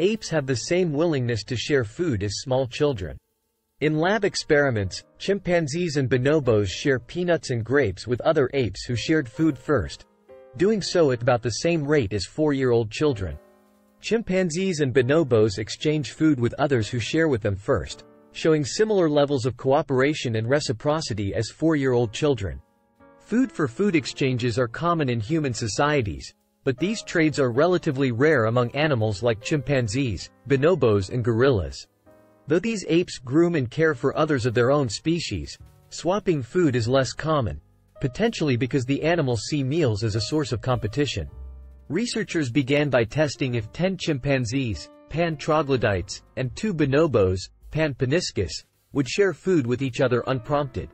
apes have the same willingness to share food as small children. In lab experiments, chimpanzees and bonobos share peanuts and grapes with other apes who shared food first, doing so at about the same rate as four-year-old children. Chimpanzees and bonobos exchange food with others who share with them first, showing similar levels of cooperation and reciprocity as four-year-old children. Food-for-food -food exchanges are common in human societies, but these trades are relatively rare among animals like chimpanzees, bonobos and gorillas. Though these apes groom and care for others of their own species, swapping food is less common, potentially because the animals see meals as a source of competition. Researchers began by testing if 10 chimpanzees, pan troglodytes, and two bonobos, pan paniscus, would share food with each other unprompted.